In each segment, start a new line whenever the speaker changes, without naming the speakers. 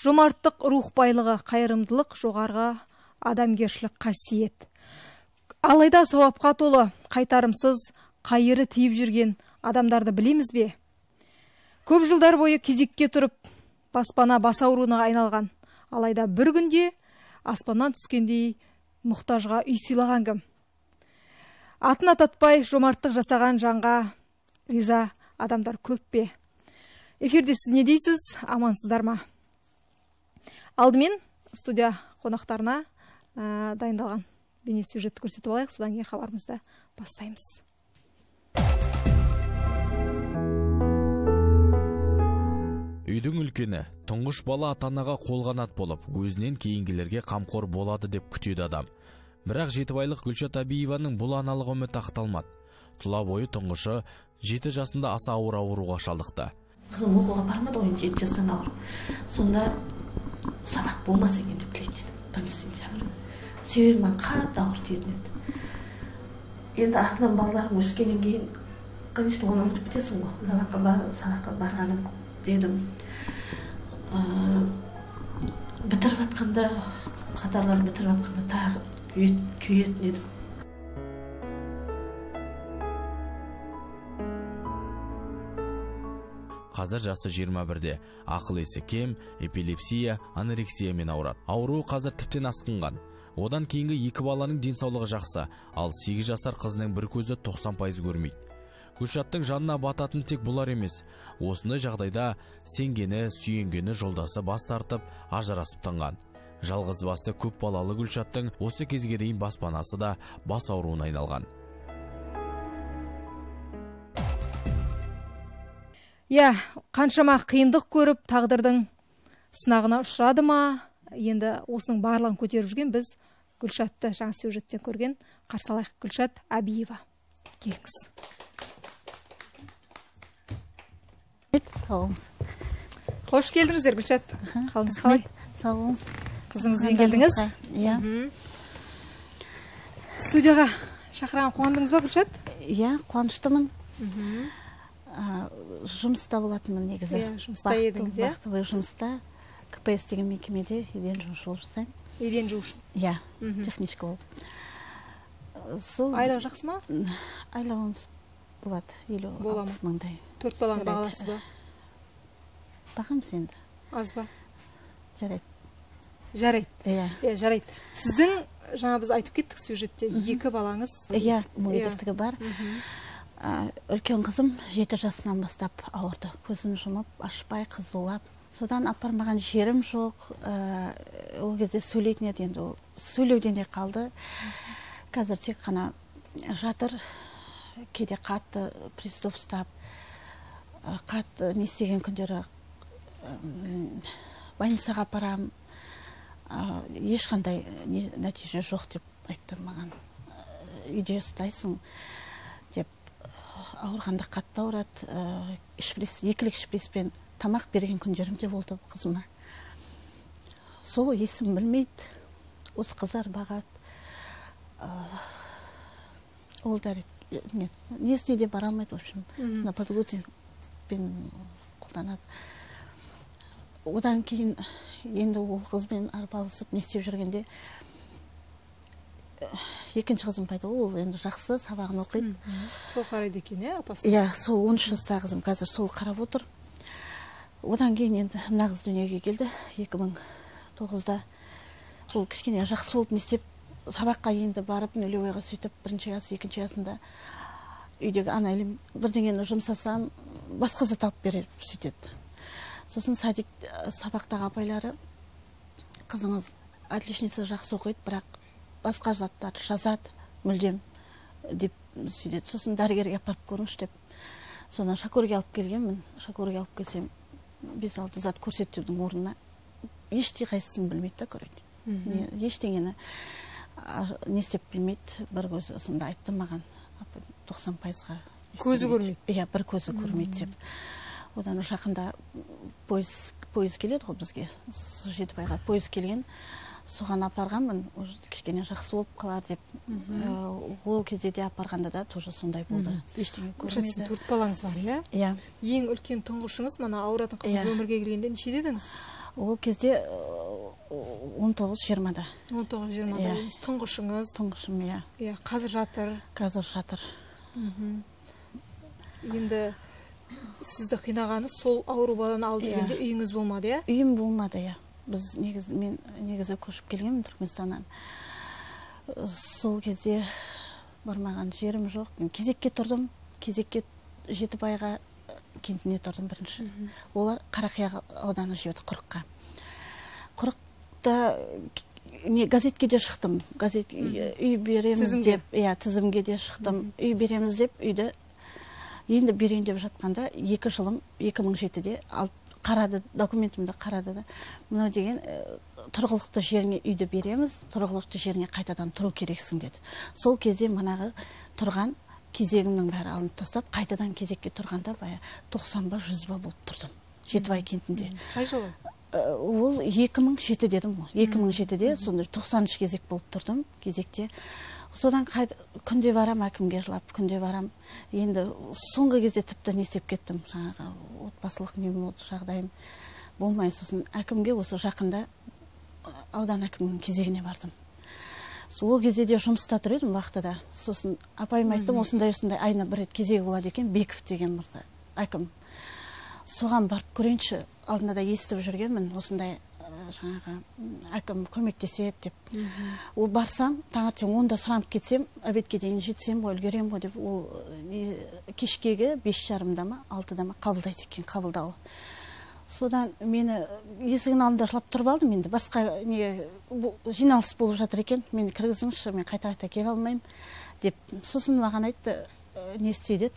жомарттық рух байлығы қайырымдылық жоғарғы адамгершілік қасиет. Алайда сауапқа толы қайтарымсыз қайыры тиіп жүрген адамдарды білеміз бе? Көп жылдар бойы кезекке тұрып баспана бас ауруына айналған. Алайда бір күнде аспаннан түскендей мұқтажға үй сыйлаған кім? Атын ататпай жомарттық жасаған жанға риза адамдар көп пе? Эфирде сіз не дейсіз? Амансыздар ма? Алдымен студия қонақтарына ә, дайындалған бейне сюжетті көрсетіп алайық. Содан кейін хабарымызды бастаймыз.
Үйдің үлкені тұңғыш бала ата анаға қолғанат болып өзінен кейінгілерге қамқор болады деп күтеді адам. Бірақ жеті айлық гүлшат әбиеваның бұл аналық үміті ақталмады. Тұла бойы тұңғышы жеті жасында аса ауыр ауруға шалдықты.
Қызым оқуға бармады ғой жеті жастан ауырып сонда сабақ болмаса екен деп тілейтін едім бірінші сентябрь себебі маған қатты ауыр тиетін еді енді артынан балаларым өскеннен кейін конечно оны ұмытып кетесің ғой сабаққа бар сабаққа барғаным дедім бітіріп жатқанда қатарларын бітіріп жатқанда тағы күйетін едім
қазір жасы 21-де ақыл есі кем эпилепсия анорексиямен ауырады. Ауруы қазір тіптен асқынған. Одан кейінгі екі баланың денсаулығы жақсы ал 8 жасар қызының бір көзі 90 пайыз көрмейді. Гүлшаттың жанына бататын тек бұлар емес. Осындай жағдайда сенгені сүйенгені жолдасы бас тартып ажырасып тынған. Жалғыз басты көп балалы гүлшаттың осы кезге дейін баспанасы да бас ауруына айналған.
Иә қаншама қиындық көріп тағдырдың сынағына ұшырады ма? Енді осының барлығын көтеріп жүрген біз гүлшатты жаңа сюжеттен көрген қарсы алайық гүлшат әбиева. Келіңіз.
Сау
қош келдіңіздер гүлшат. Қалыңыз қалай?
сау болыңыз.
Қызыңызбен келдіңіз?
иә.
Студияға шақырған қуандыңыз ба гүлшат?
Иә қуаныштымын. Жұмыста болатынмын негізі.
Иә жұмыста едіңіз иә?
жұмыста. Кпс деген мекемеде еден жұмысшы болып жасаймын.
Еден жуушы.
Иә техничка болып. Сол
айлық жақсы ма?
Айлығымыз болады елу алпыс мыңдай.
Төрт баланы бағаласыз ба?
Бағамыз енді.
Аз ба?
Жарайды.
Жарайды.
Иә.
Иә жарайды. Сіздің жаңа біз айтып кеттік сюжетте екі балаңыз.
Иә мүгедектігі бар. А, үлкен қызым жеті жасынан бастап ауырды. Көзін жұмып ашпай қызулап. Содан апармаған жерім жоқ. Ә, ол кезде сөйлейтін еді енді ол. Сөйлеуден де қалды. Қазір тек қана жатыр. Кейде қатты приступ ұстап ә, қатты не істеген күндері больницаға апарамын ә, ешқандай нәтиже жоқ деп айтты маған. «Ә, үйде ұстайсың. ә, ауырғанда қатты ауырады ә, шприц екілік шприцпен тамақ берген күндерім де болды қызыма. Сол есім білмейді осы қыздар бағады. Ә, ол дәрет не несіне де бара алмайды в общем мына подгузникпен қолданады. Одан кейін енді ол қызбен арпалысып не істеп жүргенде екінші қызым пайда болды ол енді жақсы сабағын оқиды
сол қарайды екен иә апасы
иә сол он үш жастағы қызым қазір сол қарап отыр. Одан кейін енді мына қыз дүниеге келді екі мың тоғызда. Ол кішкене жақсы болып не істеп сабаққа енді барып нулевойға сөйтіп бірінші класс екінші классында үйдегі аналим бірдеңені жұмсасам басқа зат алып береді сөйтеді. Сосын садик ә, сабақтағы апайлары қызыңыз отличница жақсы оқиды бірақ басқа заттарды жазады мүлдем деп сөйтеді. Сосын дәрігерге апарып көріңізші деп содан шакөрге алып келгенмін. Шакөрге алып келсем бес алты зат көрсетудің орнына ешқай қайсысын білмейді да короче ештеңені не істеп білмейді. Бір көзі сонда айтты маған тоқсан пайызға
Көзі көрмейді?
иә бір көзі көрмейді деп. Одан жақында пойыз пойыз келеді ғой бізге. Жетібайға пойыз келген. Соған апарғанмын. Уже кішкене жақсы болып қалар деп. Э, ол кезде де апарғанда да тоже сондай болды. Ештеңе көрмеді
төрт балаңыз бар иә?
Иә.
Ең үлкен тұңғышыңыз мына ауыратын қызыңыз
Иә.
өмірге келгенде нешеде едіңіз?
Ол кезде он тоғыз жиырмада.
Он тоғыз жиырмада
Иә.
тұңғышыңыз.
Тұңғышым иә.
Иә қазір жатыр.
Қазір жатыр.
Енді сізді қинағаны сол ауру баланы алып
Иә.
жүргенде үйіңіз болмады иә?
Үйім болмады иә. Біз негізі мен негізі көшіп келгенмін түркменстаннан сол кезде бармаған жерім жоқ. Мен кезекке тұрдым. Кезекке жетібайға э, кентіне тұрдым бірінші. Олар қарақия ауданы жіберді құрыққа. Құрықта не газетке де шықтым. Газет үй береміз деп иә тізімге де шықтым. Үй береміз деп үйді енді берейін деп жатқанда екі жылым 2007-де алып қарады документімді қарады да мынау деген ә, тұрғылықты жеріңе үйді береміз тұрғылықты жеріңе қайтадан тұру керексің деді. Сол кезде манағы тұрған кезегімнің бәрі алынып тастап қайтадан кезекке тұрғанда бая тоқсан ба жүз ба болып тұрдым. Жетібай кентінде.
Қай жылы?
Ә, ол 2007 дедім ғой. 2007-де сонда 90 кезек болып тұрдым. Кезекте содан қайт, күнде барам әкімге жылап күнде барам. Енді соңғы кезде тіпті не істеп кеттім? Жаңағы отбасылық не болды жағдайым болмай сосын әкімге осы жақында аудан әкімінің кезегіне бардым. Ол кезде де жұмыста тұр едім вахтада сосын апайыма айттым осындай осындай айына бір рет кезегі болады екен беков деген мырза әкім. Соған барып көрейінші алдында да естіп жүргенмін осындай жаңағы әкім көмектеседі деп ол барсам таңертең онда сұранып кетсем обедке дейін жетсем ғой үлгеремін ғой деп ол кешкегі бес жарымда ма алтыда ма қабылдайды екен қабылдауы содан мені есігінің алдында жылап тұрып алдым енді басқа не жиналыс болып жатыр екен мені кіргізіңізші мен қайта қайта келе алмаймын деп сосын маған айтты «Ә, не істейді.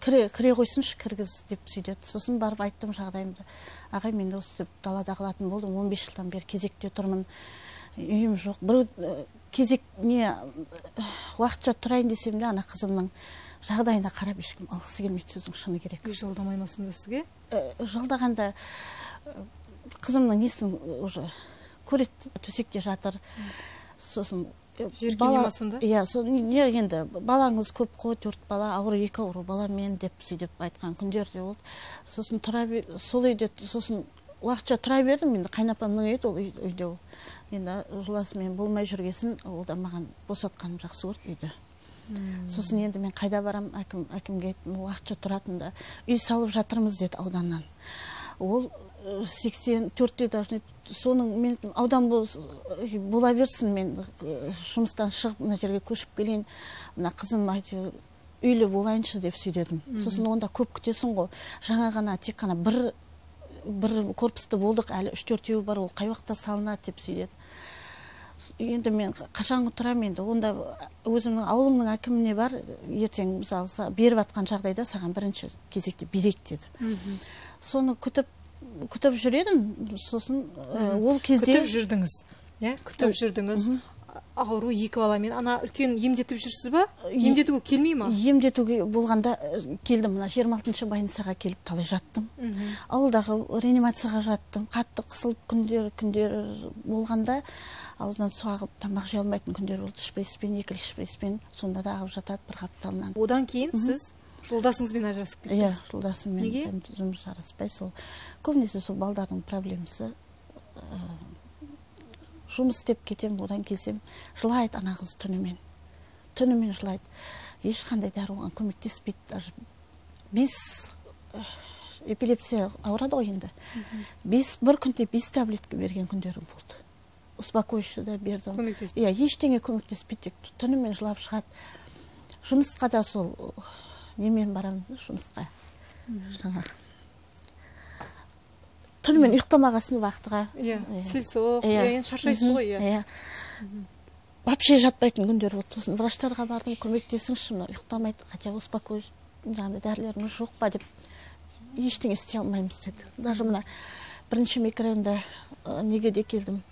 Кіре, кіре қойсыншы кіргіз деп сөйдеді. Сосын барып айттым жағдайымды. Ағай мен де осы далада қалатын болдым. 15 жылдан бері кезекте тұрмын. Үйім жоқ. Біреу кезек не уақытша тұрайын десем де ана қызымның жағдайына қарап ешкім алғысы келмейді сөздің шыны керек.
Үй жалдамай ма сонда сізге?
Жалдағанда қызымның несін уже көреді төсекте жатыр. Сосын
Жиіркене
бала-
ма сонда?
иә сол не енді балаңыз көп қой төрт бала ауру екі ауру баламен деп сөйтіп айтқан күндер де болды сосын тұра сол үйде сосын уақытша тұра бердім енді қайнапамның үйі еді ол үй- үйде ол. Енді жолдасымен болмай жүргесін ол да маған босатқаным жақсы көрді үйді. Сосын енді мен қайда барам әкім әкімге айттым уақытша тұратында үй салып жатырмыз деді ауданнан. Ол э, сексен төртте должны. Соның мен аудан э, бола берсін мен э, жұмыстан шығып мына жерге көшіп келейін. Мына қызым әйтеуір үйлі болайыншы деп сөйдедім сосын онда көп күтесің ғой. Жаңа ғана тек қана бір бір корпусты болдық әлі үш төртеуі бар ол қай уақытта салынады деп сөйдеді енді мен қашанғы тұрамын енді. Онда өзімнің ауылымның әкіміне бар ертең мысалы са- беріп жатқан жағдайда саған бірінші кезекте берейік деді. Соны күтіп күтіп жүр едім сосын ол кезде
күтіп жүрдіңіз иә? Күтіп жүрдіңіз. Ауру екі баламен ана үлкен емдетіп жүрсіз ба? Емдетуге келмей ма?
емдетуге болғанда келдім. Мына жиырма алтыншы больницаға келіп талай жаттым. Ауылдағы реанимацияға жаттым. Қатты қысылып күндер күндер болғанда аузынан су ағып тамақ жей алмайтын күндер болды. Шприцпен екі шприцпен сонда да ағып жатады бір қапталынан.
Одан кейін сіз жолдасыңызбен ажырасып
иә
кеттіңіз
жолдасыммен
Неге?
жұмыс жараспай сол көбінесе сол балдардың проблемасы жұмыс істеп кетемін одан келсем жылайды ана қыз түнімен. Түнімен жылайды. Ешқандай дәрі оған көмектеспейді даже. Бес эпилепсия ауырады ғой енді. Бес бір күнде бес таблетка берген күндері болды. Успокоящий да бердім
көмектеспейді.
Иә ештеңе көмектеспейді тек түнімен жылап шығады. Жұмысқа да сол немен барамыз да жұмысқа? Жаңағы. Түнімен ұйықтамағасын уақытыға
иә селсоқ
Иә.
иә. енді шаршайсыз ғой иә.
Иә вообще жатпайтын күндер болды сосын врачтарға бардым көмектесіңізші мына ұйықтамайды хотя успокоить жаңағыдай дәрілеріңіз жоқ па деп ештеңе істей алмаймыз деді. Даже мына бірінші микрорайонда неге де келдім?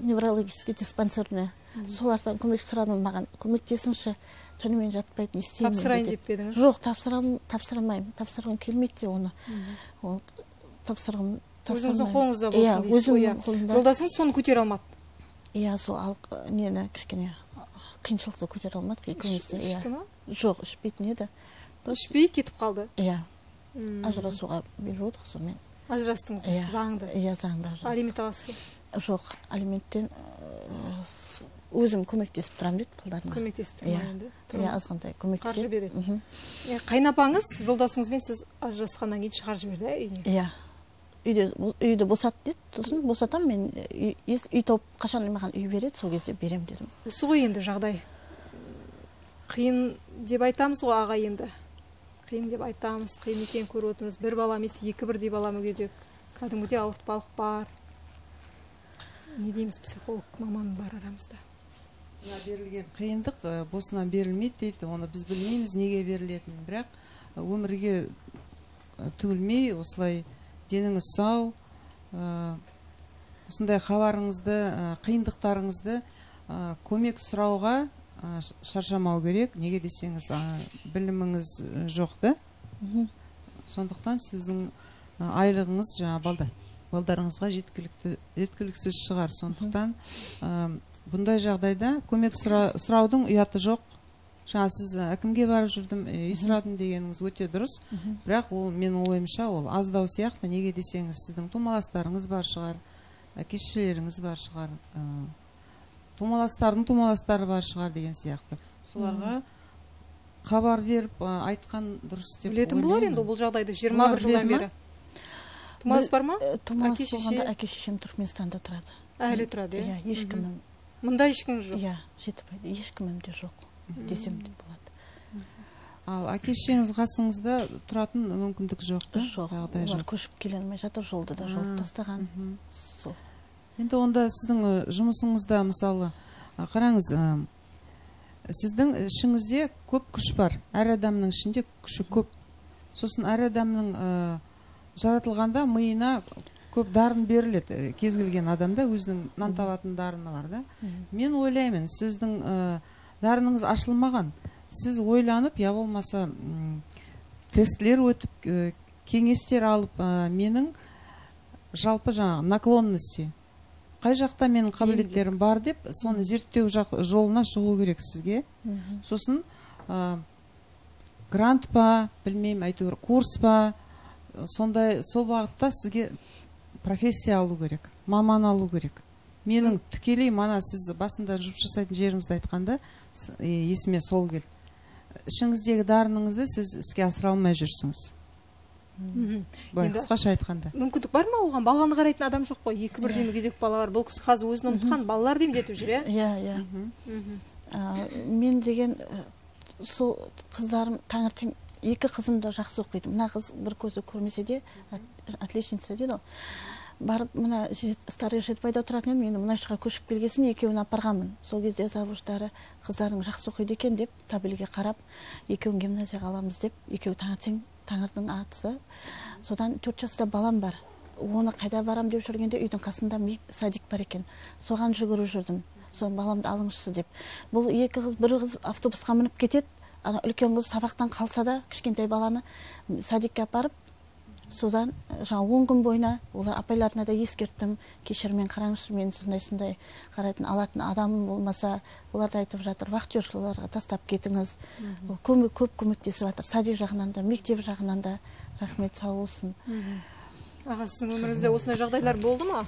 Неврологический диспансеріне. Солардан көмек сұрадым маған. Көмектесіңізші. Түнімен жатпайды не істеймін
тапсырайын
деп
пе едіңіз?
Жоқ тапсырам тапсырмаймын. Тапсырғым келмейді де оны. Ол тапсырғым
өзіңіздің қолыңызда
иә
болсын дейсіз ғой иә.
өзімнің қолымда.
Жолдасыңыз соны көтере алмады.
Иә сол ал нені кішкене қиыншылықты көтере алмадық екеуміз де
ішті
иә. жоқ ішпейтін еді
ішпей кетіп қалды?
Иә. Ажырасуға беріп отырмық сонымен.
Ажырастыңыз
иә.
заңды.
Иә заңды
алимент аласыз ба?
Жоқ алименттен өзім көмектесіп тұрамын дейді балдарыма
көмектесіп
иә.
тұрмын енді.
Иә азғантай көмектесіп
қаржы береді. Қайнапаңыз жолдасыңызбен сіз ажырасқаннан кейін шығарып жіберді иә үйіне.
Иә. Үйде үйді босат деді сосын босатамын мен үй, үй тауып қашан маған үй береді сол кезде беремін дедім.
Осы ғой енді жағдай. Қиын деп айтамыз ғой аға енді. Қиын деп айтамыз қиын екенін көріп отырмыз. Бір бала емес екі бірдей бала мүгедек кәдімгідей ауыртпалық бар. Не дейміз психолог маман бар арамызда.
Берілген қиындық босынан берілмейді дейді. Оны біз білмейміз неге берілетінін. Бірақ өмірге түгілмей осылай деніңіз сау осындай хабарыңызды қиындықтарыңызды көмек сұрауға шаршамау керек. Неге десеңіз біліміңіз жоқ та. Сондықтан сіздің айлығыңыз жаңағы балда балдарыңызға жеткілікті жеткіліксіз шығар. Сондықтан бұндай жағдайда көмек сұра, сұраудың ұяты жоқ. Жаңа сіз әкімге барып жүрдім үй сұрадым дегеніңіз өте дұрыс. Бірақ ол менің ойымша ол аздау сияқты. Неге десеңіз сіздің тумаластарыңыз бар шығар әке шешелеріңіз бар шығар ә, тумаластардың тумаластары бар шығар деген сияқты. Соларға хабар беріп ә, айтқан дұрыс деп
білетін болар енді бұл жағдайды жиырма бір жылдан бері. Тумалас бар ма?
тумалас болғанда әке шешем түркменстанда тұрады
әлі тұрады
иә?
Иә
ешкімім
мында ешкіміңіз жоқ.
Иә жетібайда ешкімім де жоқ десем де болады.
Ал әке шешеңіз қасыңызда тұратын мүмкіндік жоқ та?
Жоқ
жағдай
олар
жоқ.
көшіп келе алмай жатыр жолды да жауып тастаған. Сол.
Енді онда сіздің жұмысыңызда мысалы қараңыз сіздің ішіңізде көп күш бар. Әр адамның ішінде күші көп. Сосын әр адамның ы, жаратылғанда миына көп дарын беріледі. Э, кез келген адамда өзінің нан табатын дарыны бар да. Мен ойлаймын сіздің ы, дарыныңыз ашылмаған. Сіз ойланып я болмаса тестілер өтіп ы, кеңестер алып ы, менің жалпы жаңағы наклонности қай жақта менің қабілеттерім бар деп соны зерттеу жақ, жолына шығу керек сізге. Сосын ы, грант па білмеймін әйтеуір курс па сондай сол бағытта сізге профессия алу керек маман алу керек. Менің тікелей мана сіз басында жұмыс жасайтын жеріңізді айтқанда есіме сол келді. Ішіңіздегі дарыныңызды сіз іске асыра алмай жүрсіңіз. Былай қысқаша айтқанда.
мүмкіндік бар ма оған? Баланы қарайтын адам жоқ қой. Екі бірдей мүгедек бала бар. Бұл кісі қазір өзін ұмытқан балаларды емдетіп жүр иә?
Иә иә. Мен деген э, сол қыздарым таңертең екі қызым да жақсы оқиды. Мына қыз бір көзі көрмесе де от- отличница дейді ғой. Барып мына старый жетібайда тұратын едім енді мұнайшыға көшіп келгесін екеуін апарғанмын. Сол кезде завуштары қыздарың жақсы оқиды екен деп табельге қарап екеуін гимназияға аламыз деп екеуі таңертең таңертең атысы. Содан төрт жаста балам бар. Оны қайда барам деп жүргенде үйдің қасында садик бар екен. Соған жүгіріп жүрдім. Сол баламды алыңызшы деп. Бұл екі қыз бір қыз автобусқа мініп кетеді ана үлкен қыз сабақтан қалса да кішкентай баланы садикке апарып содан э, жаңа он күн бойына олар апайларына да ескерттім. Кешіріммен қараңызшы мен сондай сондай қарайтын алатын адамым болмаса олар да айтып жатыр вахтершыларға тастап кетіңіз. Көмек көп көмектесіп жатыр. Садик жағынан да мектеп жағынан да рахмет сау болсын.
Аға сіздің өміріңізде осындай жағдайлар болды ма?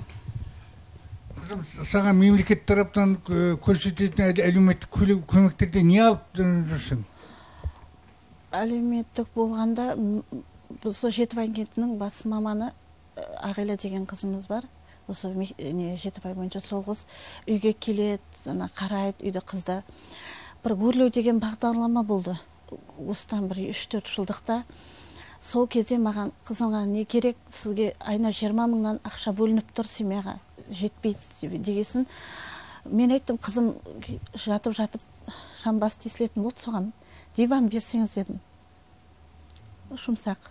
Қызым, саған мемлекет тараптан э, көрсететін әлеу- әлеуметтік көмектерде не алып жүрсің?
Әлеуметтік болғанда осы жетібай кентінің бас маманы э, ағила деген қызымыз бар. Осы ме- не жетібай бойынша сол қыз үйге келеді ана қарайды үйді қызды. Бір өрлеу деген бағдарлама болды. Осыдан бір үш төрт жылдықта сол кезде маған қызыңа не керек сізге айына жиырма мыңнан ақша бөлініп тұр семьяға жетпейді дегесін мен айттым қызым жатып жатып жамбасы тесілетін болды соған. Диван берсеңіз дедім. Жұмсақ.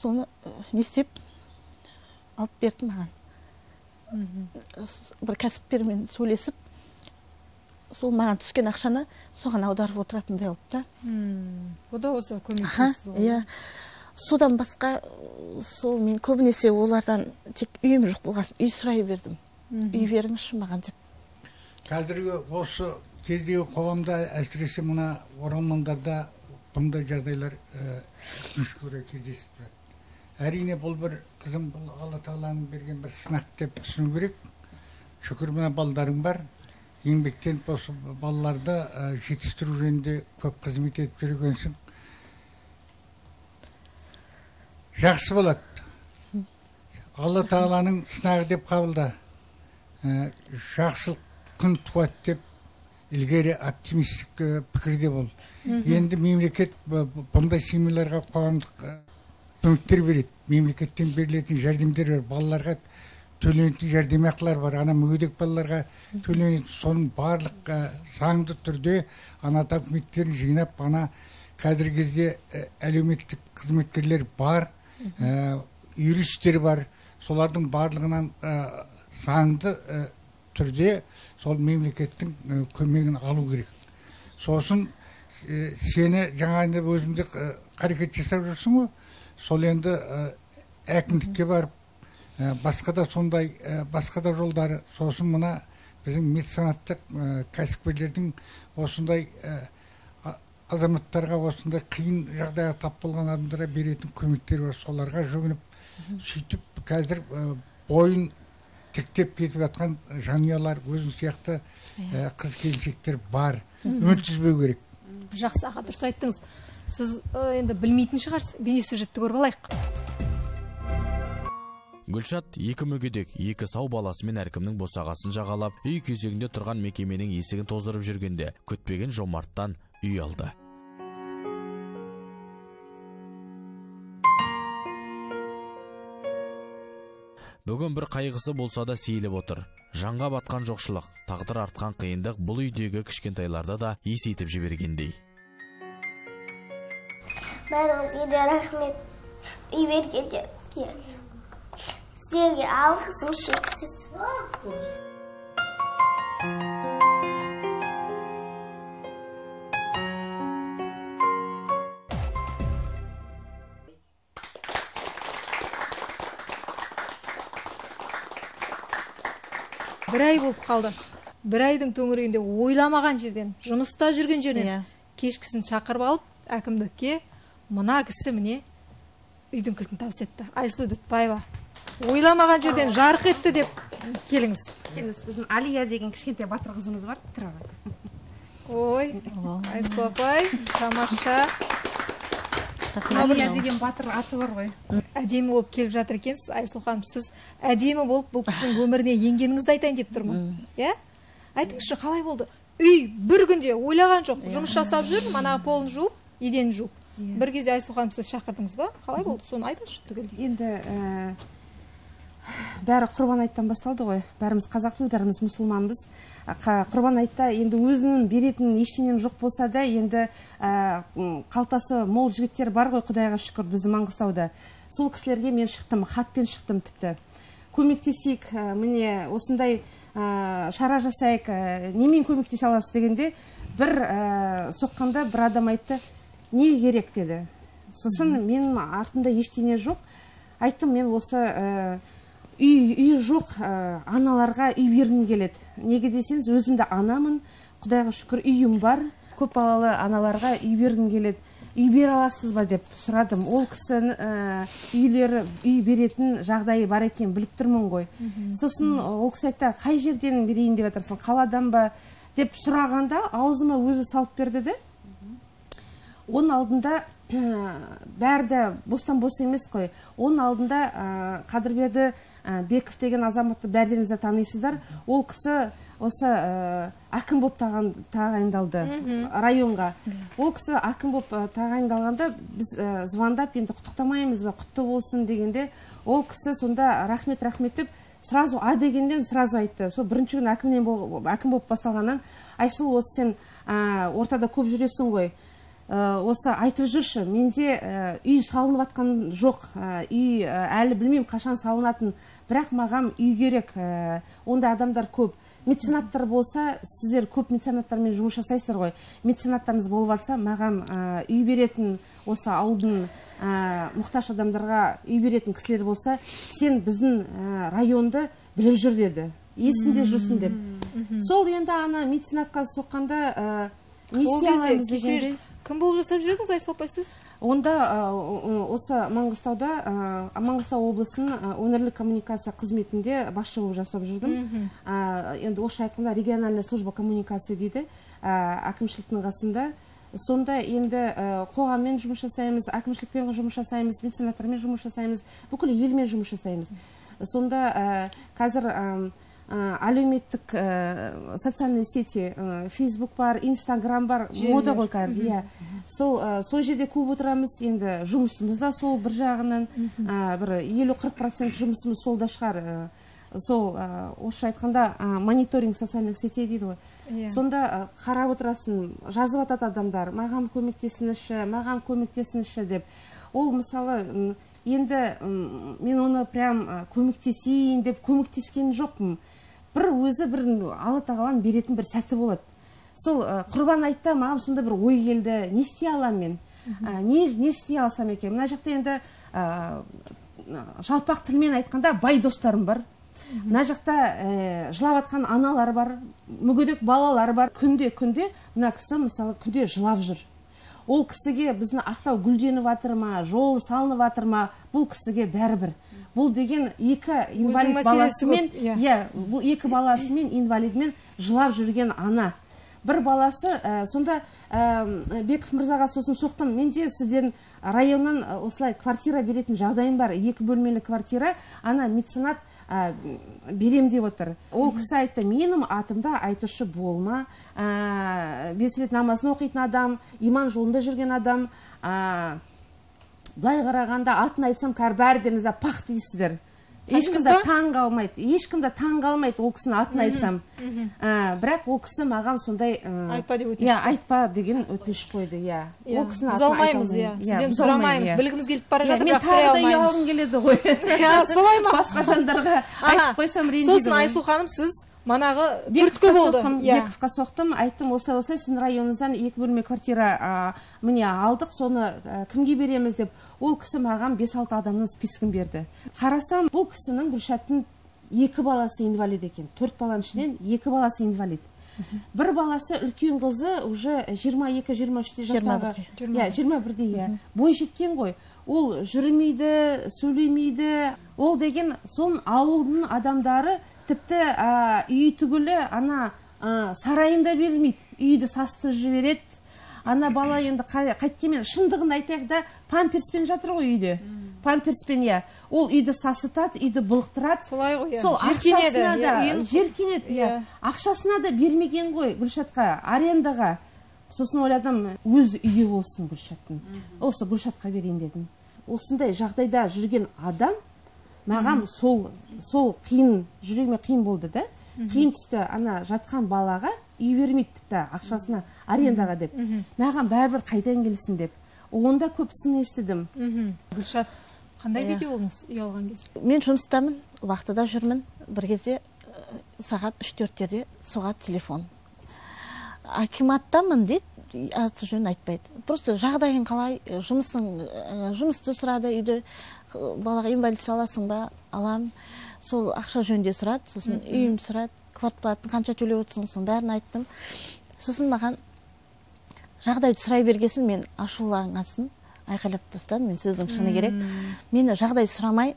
Соны э, не істеп? Алып берді маған. Бір кәсіпкермен сөйлесіп сол маған түскен ақшаны соған аударып отыратындай қылып та
бұл да осы көмектесіз
иә. Содан басқа э, сол мен көбінесе олардан тек үйім жоқ болған үй сұрай бердім. Үй беріңізші маған деп.
Қазіргі осы кездегі қоғамда әсіресе мына оралмандарда бұндай жағдайлар жүз көре кездесіп тұрады. Әрине бұл бір қызым бұл алла тағаланың берген бір сынақ деп түсіну керек. Шүкір мына балдарың бар. Еңбектеніп осы балаларды ә, жетістіру жөнінде көп қызмет етіп жүр екенсің жақсы болады. алла тағаланың сынағы деп қабылда. Ә, жақсылық күн туады деп ілгері оптимистік пікірде бол енді мемлекет бұндай семьяларға қоғамдық көмектер береді мемлекеттен берілетін жәрдемдер бар балаларға төленетін жәрдемақылар бар ана мүгедек балаларға төленетін соның барлық заңды түрде ана документтерін жинап ана қазіргі кезде әлеуметтік қызметкерлер бар ә, юристтер бар солардың барлығынан ә, заңды ә, түрде сол мемлекеттің ә, көмегін алу керек. Сосын ә, сені жаңа енді өзіңде ә, қарекет жасап жүрсің ғой. Сол енді ә, әкімдікке барып ә, басқа да сондай ә, басқа да жолдары. Сосын мына біздің меценаттық ә, кәсіпкерлердің осындай ә, азаматтарға осындай қиын жағдайға тап болған адамдарға беретін көмектер бар. Соларға жүгініп сөйтіп қазір бойын тіктеп кетіп жатқан жанұялар өзің сияқты ә, қыз келіншектер бар. Үміт үзбеу керек.
Жақсы аға дұрыс айттыңыз. Сіз ә, енді білмейтін шығарсыз бейнесюжетті көріп алайық.
Гүлшат екі мүгедек екі сау баласымен әркімнің босағасын жағалап үй кезегінде тұрған мекеменің есігін тоздырып жүргенде күтпеген жомарттан үй алды. Бүгін бір қайғысы болса да сейіліп отыр. Жанға батқан жоқшылық тағдыр артқан қиындық бұл үйдегі кішкентайларды да есейтіп жібергендей.
Бәріңізге де рахмет. Үй бергендерге сіздерге алғысым шексіз.
Ай болып қалды. бір айдың төңірегінде ойламаған жерден жұмыста жүрген жерден
Иә.
кешкісін шақырып алып әкімдікке мына кісі міне үйдің кілтін табыс етті. Айсұлу дүтбаева ойламаған жерден жарқ етті деп келіңіз.
Келіңіз біздің алия деген кішкентай батыр қызымыз бар. Тұра
ой айсұлу апай тамаша.
Деген батыр аты бар ғой.
Әдемі болып келіп жатыр екенсіз айсұлу ханым сіз әдемі болып бұл кісінің өміріне енгеніңізді айтайын деп тұрмын. Иә? Айтыңызшы қалай болды? Үй бір күнде ойлаған жоқ. Жұмыс жасап жүр мана полын жуып еденін жуып. Бір кезде айсұлу ханым сіз шақырдыңыз ба? Қалай болды? Соны айтыңызшы түгелдей.
Енді бәрі құрбан айттан басталды ғой. Бәріміз қазақпыз бәріміз мұсылманбыз. Құрбан айтта енді өзінің беретін ештеңем жоқ болса да енді ә, қалтасы мол жігіттер бар ғой құдайға шүкір біздің маңғыстауда. Сол кісілерге мен шықтым хатпен шықтым тіпті. Көмектесейік ә, міне осындай ә, шара жасайық ә, немен көмектесе аласыз дегенде бір ә, соққанда бір адам айтты не керек? деді. Сосын менің артымда ештеңе жоқ. Айттым мен осы үй үй жоқ ә, аналарға үй бергім келеді. Неге десеңіз өзім де анамын құдайға шүкір үйім бар. Көп балалы аналарға үй бергім келеді. Үй бере аласыз ба деп сұрадым. Ол кісі ә, үйлері үй беретін жағдайы бар екенін біліп тұрмын ғой. Сосын ол кісі айтты қай жерден берейін деп жатырсың қаладан ба? деп сұрағанда аузыма өзі салып берді де. Оның алдында ә, бәрі де бостан бос емес қой. Оның алдында ә, қадырберді ә, беков деген азаматты бәрдеріңіз де танисыздар. Ол кісі осы ә, әкім болып тағайындалды районға. Ол кісі әкім болып ә, тағайындалғанда біз ә, звондап енді құттықтамаймыз ба құтты болсын дегенде ол кісі сонда рахмет рахмет деп сразу а дегеннен сразу айтты. Сол бірінші күні әкімнен бол, әкім болып басталғаннан айсұлу осы сен ә, ортада көп жүресің ғой осы айтып жүрші менде ә, үй салынып жатқан жоқ ә, үй әлі білмеймін қашан салынатын бірақ маған үй керек ондай адамдар көп. Меценаттар болса сіздер көп меценаттармен жұмыс жасайсыздар ғой. Меценаттарыңыз болып жатса маған үй беретін осы ауылдың ә, мұқтаж адамдарға үй беретін кісілер болса сен біздің ә, районды біліп жүр деді. Есіңде жүрсін деп. Сол енді ана меценатқа соққанда ә, не істей аламыз
кім болып жасап жүр айсұлу апай сіз?
Онда осы маңғыстауда маңғыстау облысының өңірлік коммуникация қызметінде басшы болып жасап жүрдім. Енді орысша айтқанда региональная служба коммуникации дейді әкімшіліктің қасында. Сонда енді қоғаммен жұмыс жасаймыз әкімшілікпен жұмыс жасаймыз меценаттармен жұмыс жасаймыз бүкіл елмен жұмыс жасаймыз. Сонда қазір әлеуметтік ә, социальный сети ә, фейсбук бар инстаграм бар мода ғой қазір иә. Сол ә, сол жерде көп отырамыз. Енді жұмысымыз да сол бір жағынан ә, бір елу қырық процент жұмысымыз солда шығар ә, сол ә, орысша айтқанда ә, мониторинг социальных сетей дейді ғой.
Иә.
сонда ә, қарап отырасың жазып жатады адамдар маған көмектесіңізші маған көмектесіңізші деп. Ол мысалы енді мен оны прям көмектесейін деп көмектескен жоқпын. Бір өзі бір алла тағаланың беретін бір сәті болады. Сол ә, құрбан айтта маған сонда бір ой келді. Не істей аламын мен? Ә, не, не істей алсам екен? Мына жақта енді ә, жалпақ тілмен айтқанда бай достарым бар мына жақта ә, жылап жатқан аналар бар мүгедек балалар бар. Күнде күнде мына кісі мысалы күнде жылап жүр. Ол кісіге біздің ақтау гүлденіп жатыр ма жол салынып жатыр ма? Бұл кісіге бәрібір. Бұл деген екі инвалид баласымен
иә.
иә бұл екі баласымен инвалидмен жылап жүрген ана. Бір баласы ә, сонда ә, беков мырзаға сосын соқтым. Менде сіздердің районнан ә, осылай квартира беретін жағдайым бар. Екі бөлмелі квартира. Ана меценат ә, берем деп отыр. Ол кісі айтты менің атымда айтушы болма. Ә, бес рет намазын оқитын адам иман жолында жүрген адам. Ә, былай қарағанда атын айтсам қазір бәрідеріңіз де пах дейсіздер ешкім де таң қалмайды ешкім де таң қалмайды ол кісінің атын айтсам. Ә, бірақ ол кісі маған сондай ә,
Айтпа деп өтініш.
иә айтпа деген өтініш қойды иә.
Иә,
ол кісінің
біз
атын
алмаймыз иә. сізден
алмаймыз,
сұрамаймыз.
иә.
білгіміз келіп бара
Иә,
жатыр
мен
бірақ алмаймыз.
ұялғым келеді ғой.
Иә солай ма?
Басқа жандарға айтып қойсам ренжиді
сосын айсұлу ханым сіз манағы түрткі болды. иә.
Бековқа соқтым. Айттым осылай осылай сіздің районыңыздан екі бөлме квартира міне алдық. Соны кімге береміз деп ол кісі маған бес алты адамның спискін берді. Қарасам бұл кісінің гүлшаттың екі баласы инвалид екен. Төрт баланың ішінен екі баласы инвалид. Бір баласы үлкен қызы уже 22-23 жастағы
21-де.
иә жиырма бірде иә. Бойжеткен ғой. Ол жүрмейді сөйлемейді. Ол деген сол ауылдың адамдары тіпті ә, үй түгілі ана ә, сарайында бермейді. Үйді састырып жібереді. Ана бала енді қай- қайткенмен шындығын айтайық да памперспен жатыр ғой үйде. Памперспен иә. Ол үйді сасытады үйді былықтырады.
Солай ғой иә.
Сол ақшасына да
иә,
жиіркенеді иә.
Иә.
ақшасына да бермеген ғой гүлшатқа арендаға. Сосын ойладым өз үйі болсын гүлшаттың осы гүлшатқа берейін дедім. Осындай жағдайда жүрген адам маған сол сол қиын жүрегіме қиын болды да. Қиын түсті ана жатқан балаға үй бермейді тіпті ақшасына арендаға деп. Маған бәрібір қайдан келсін деп. Онда көп сын естідім.
Мхм. Гүлшат қандай
Иә.
күйде болдыңыз үй алған кезде?
Мен жұмыстамын вахтада жүрмін. бір кезде сағат үш төрттерде соғады телефон. Акиматтамын дейді аты жөнін айтпайды. Просто жағдайың қалай ә, жұмысың ә, жұмысты сұрады үйде балаға инвалид аласың ба алам. Сол ақша жөнінде сұрады сосын үйімді сұрады квартплатаны қанша төлеп отырсың соның бәрін айттым. Сосын маған жағдайды сұрай бергесін мен ашуланғасын айқайлап тастадым мен сөздің шыны керек. Мені жағдай сұрамай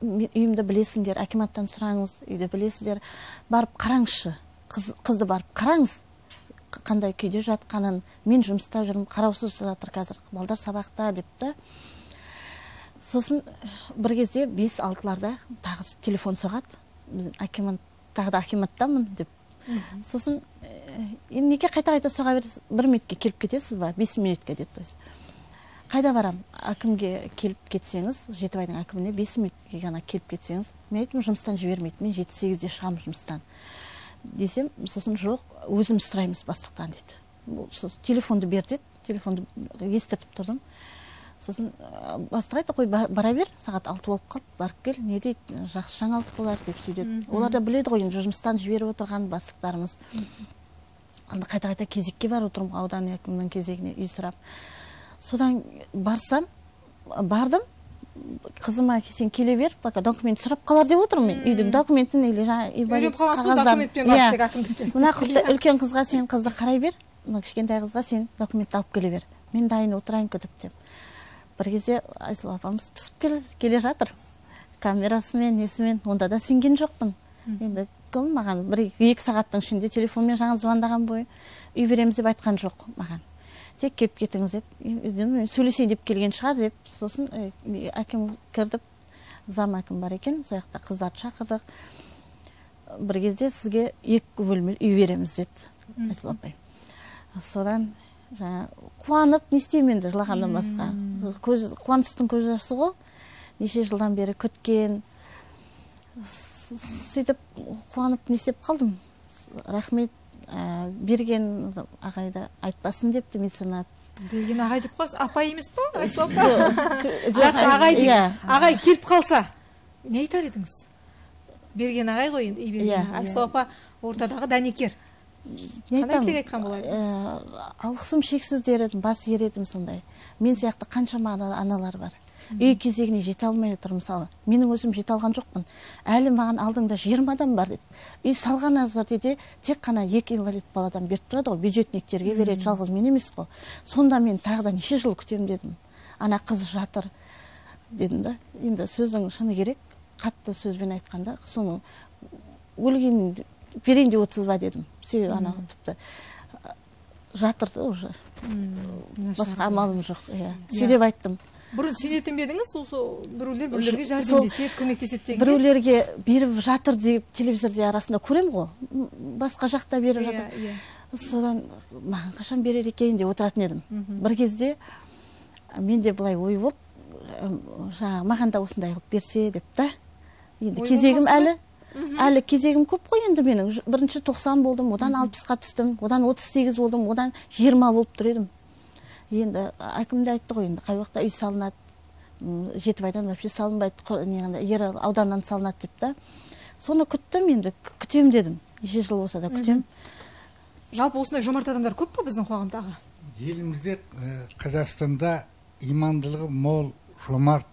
мен- үйімді білесіңдер акиматтан сұраңыз үйді білесіздер. Барып қараңызшы қыз, қызды барып қараңыз. Қандай күйде жатқанын мен жұмыста жүрмін қараусыз жатыр қазір балдар сабақта деп та сосын бір кезде бес алтыларда тағы телефон соғады. Біз акимат тағы да акиматтамын деп. Сосын «Э, енді неге қайта қайта соға бересіз бір минутке келіп кетесіз ба? Бес минутке деді то есть. Қайда барам? Әкімге келіп кетсеңіз жетібайдың әкіміне бес минутке ғана келіп кетсеңіз мен айттым жұмыстан жібермейді мен жеті сегізде шығамын жұмыстан. Десем сосын жоқ өзіміз сұраймыз бастықтан дейді. Сосын телефонды бер деді телефонды естіртіп тұрдым. Сосын «Ә, бастық айтты қой ба- бара бер сағат алты болып қалды барып кел не дейді жақсы жаңалық болар деп сөйдеді олар да біледі ғой енді жұмыстан жіберіп отырған бастықтарымыз. Анда қайта қайта кезекке барып отырмын аудан әкімінің кезегіне үй сұрап. Содан барсам бардым қызыма сен келе бер пока документ сұрап қалар деп отырмын мен үйдің документін или жаңағы
үйреніп документпен барып
Иә.
әкімдіктен
мына қызды үлкен қызға сен қызды қарай бер мына кішкентай қызға сен документті алып келе бер. Мен дайын отырайын күтіп деп. бір кезде айсұлу апамыз түсіп келе, келе жатыр. Камерасымен несімен онда да сенген жоқпын. Енді кім маған бір екі сағаттың ішінде телефонмен жаңа звондаған бойы үй береміз деп айтқан жоқ маған. Тек келіп кетіңіз деді сөйлесейін деп келген шығар деп сосын әкем кірдіп зам әкім бар екен сол жақта қыздарды шақырдық. Бір кезде сізге екі бөлмелі үй береміз деді апай. Содан жаңа қуанып не істеймін енді жылағаннан басқа. Көз қуаныштың көз жасы ғой. Неше жылдан бері күткен. Сөйтіп қуанып не істеп қалдым. Рахмет. Ә, берген ағай да айтпасын депті меценат
берген ағай деп қойсыз апай емес па? Жақсы ағай дейік.
иә.
ағай келіп қалса не айтар едіңіз? Берген ағай ғой енді берген
Иә,
айсұлу апа ортадағы дәнекер.
Не
қандай тілек айтқан болар едіңіз?
Ә, алғысым шексіз дер едім бас иер едім сондай. Мен сияқты қаншама ана- аналар бар. Үй кезегіне жете алмай отыр мысалы. Менің өзім жете алған жоқпын. Әлі маған алдыңда жиырма адам бар дейді үй салған азар дейді тек қана екі инвалид баладан беріп тұрады ғой бюджетниктерге береді жалғыз мен емес қой. Сонда мен тағы да неше жыл күтемін дедім. Ана қыз жатыр дедім да. Енді сөздің шыны керек. Қатты сөзбен айтқанда соны өлген берейін деп отырсыз ба дедім. Себебі ана тіпті жатыр да уже. Басқа амалым жоқ иә. Сөйлеп айттым.
Бұрын сенетін бе едіңіз? Осы біреулер біреулерге жәрдемдеседі көмектеседі дегенге
біреулерге беріп жатыр деп телевизорде арасында көремін ғой. Басқа жақта беріп
иә
жатыр.
иә.
Содан маған қашан берер екен деп отыратын едім. Бір кезде менде былай ой болып ә, жаңағы маған да осындай қылып берсе деп та. Енді
Ой
кезегім әлі әлі кезегім көп қой енді менің. Бірінші тоқсан болдым одан алпысқа түстім одан отыз сегіз болдым одан жиырма болып тұр едім. Енді әкім де айтты ғой енді қай уақытта үй салынады жетібайдан вообще салынбайды құр- не ана ералы ауданынан салынады деп та. Соны күттім енді к- күтемін дедім. Неше жыл болса да күтемін.
Жалпы осындай жомарт адамдар көп па біздің қоғамдағы?
Елімізде қазақстанда имандылығы мол жомарт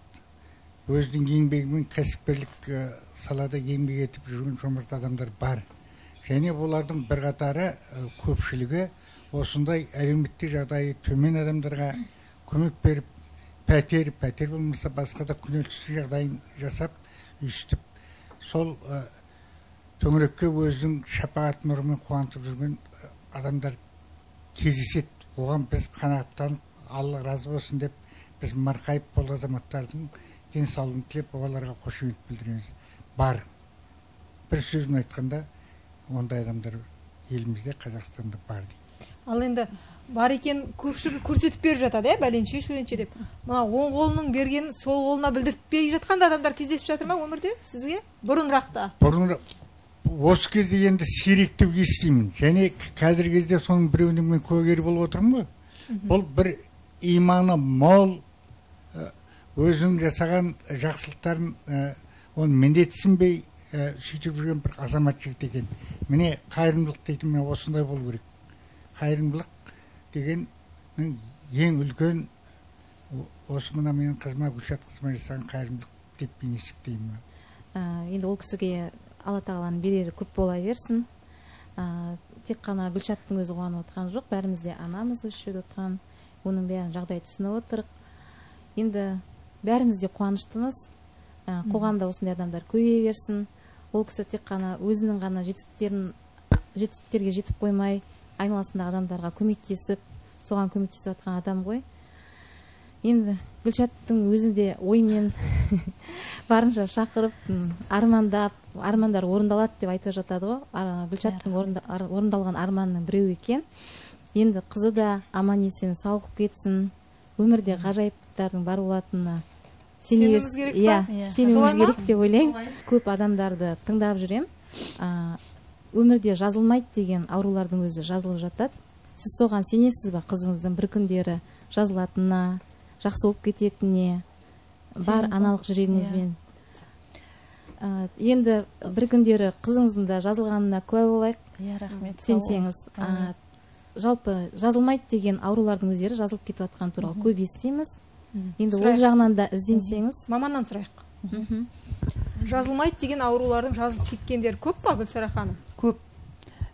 өзінің еңбегімен кәсіпкерлік салада еңбек етіп жүрген жомарт адамдар бар. Және олардың бірқатары көпшілігі осындай әлеуметтік жағдайы төмен адамдарға көмек беріп пәтер пәтер болмаса басқа да күнелтісі жағдайын жасап өйстіп сол ә, төңірекке өзінің шапағат нұрымен қуантып жүрген адамдар кездеседі. Оған біз қанағаттанып алла разы болсын деп біз марқайып бұл азаматтардың денсаулығын тілеп оларға қошемет білдіреміз. Бар. Бір сөзбен айтқанда ондай адамдар елімізде қазақстанда бар дейді.
Ал енді бар екен көпшілігі көрсетіп беріп жатады иә бәленше шөленше деп. Мына оң қолының бергенін сол қолына білдіртпей жатқан да адамдар кездесіп жатыр ма өмірде сізге? Бұрынырақта
бұрын осы кезде енді сиректеу естимін және қазіргі кезде соның біреуіне мен куәгер болып отырмын ғой. Бұл бір иманы мол өзінің жасаған жақсылықтарын ә, оны міндетсінбей ә, сөйтіп жүрген бір азамат жігіт екен. Міне қайырымдылық дейтін міне осындай болу керек. Қайырымдылық деген ең үлкен осы мына менің қызыма гүлшат қызыма жасаған қайырымдылық деп мен есептеймін
ә, енді ол кісіге алла тағаланың берері көп бола берсін. Ә, тек қана гүлшаттың өзі қуанып отқан жоқ бәріміз де анамыз осы жерде отқан оның бәрін жағдай түсініп отырық. Енді бәріміз де қуаныштымыз. Ә, қоғамда осындай адамдар көбейе берсін. Ол кісі тек қана өзінің ғана жетістіктерін жетістіктерге жетіп қоймай айналасындағы адамдарға көмектесіп соған көмектесіп жатқан адам ғой. Енді гүлшаттың өзі де оймен барынша шақырып армандап армандар орындалады деп айтып жатады ғой. Гүлшаттың орында- орындалған арманының біреуі екен. Енді қызы да аман есен сауығып кетсін өмірде ғажайыптардың бар болатынына сене
керек
иә
Иә.
сенуіміз керек деп ойлаймын. Көп адамдарды тыңдап жүрем а, өмірде жазылмайды деген аурулардың өзі жазылып жатады. Сіз соған сенесіз ба қызыңыздың бір күндері жазылатынына жақсы болып кететініне? Бар аналық жүрегіңізбен. Ә, енді бір күндері қызыңыздың да жазылғанына куә болайық.
Иә рахмет.
Сенсеңіз ә, жалпы жазылмайды деген аурулардың өздері жазылып кетіп жатқаны туралы көп естиміз. Енді ол жағынан да ізденсеңіз.
Маманнан сұрайық.
Мхм.
Жазылмайды деген аурулардың жазылып кеткендері көп па гүлсара ханым?
Көп.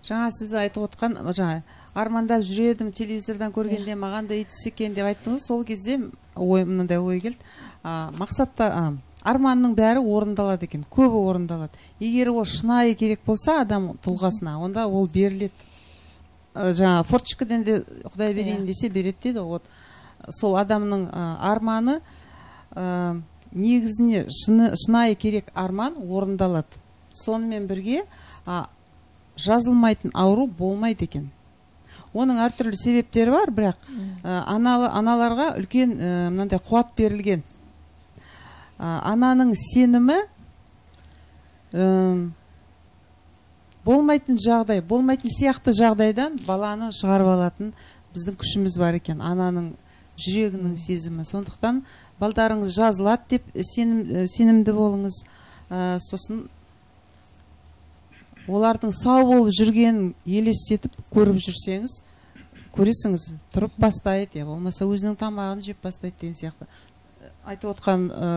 Жаңа сіз айтып отқан жаңа армандап жүр телевизордан көргенде маған да үй түссе екен деп айттыңыз. Сол кезде ой мынандай ой келді. А, мақсатта а, арманның бәрі орындалады екен көбі орындалады. Егер ол шынайы керек болса адам тұлғасына онда ол беріледі. Жаңағы форточкадан де құдай берейін десе береді дейді. Ғой вот сол адамның арманы ә, негізіне шыны, шынайы керек арман орындалады. Сонымен бірге а, жазылмайтын ауру болмайды екен. Оның әртүрлі себептері бар бірақ ә, аналы, аналарға үлкен ә, мынандай қуат берілген. Ә, ананың сенімі ә, болмайтын жағдай болмайтын сияқты жағдайдан баланы шығарып алатын біздің күшіміз бар екен. Ананың жүрегінің сезімі. Сондықтан балдарыңыз жазылады деп сенім, сенімді болыңыз. Ә, сосын олардың сау болып жүргенін елестетіп көріп жүрсеңіз көресіңіз тұрып бастайды я болмаса өзінің тамағын жеп бастайды деген сияқты. Айтып отқан ә,